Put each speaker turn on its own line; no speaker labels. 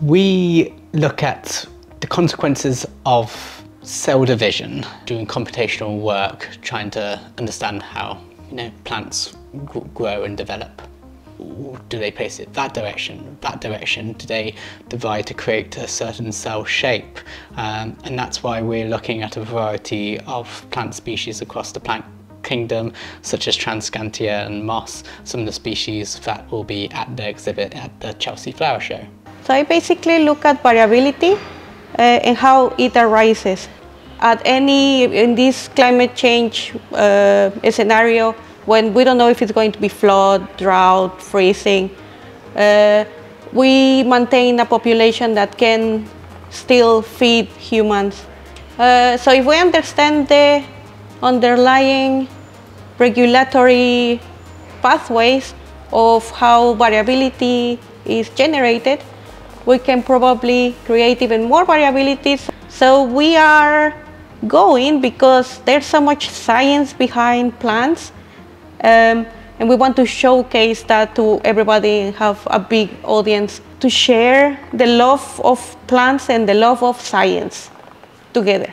We look at the consequences of cell division, doing computational work, trying to understand how you know plants grow and develop. Do they place it that direction, that direction? Do they divide to create a certain cell shape? Um, and that's why we're looking at a variety of plant species across the plant kingdom, such as Tradescantia and moss, some of the species that will be at the exhibit at the Chelsea Flower Show.
So I basically look at variability uh, and how it arises. At any, in this climate change uh, scenario, when we don't know if it's going to be flood, drought, freezing, uh, we maintain a population that can still feed humans. Uh, so if we understand the underlying regulatory pathways of how variability is generated, we can probably create even more variabilities. So we are going because there's so much science behind plants um, and we want to showcase that to everybody have a big audience to share the love of plants and the love of science together.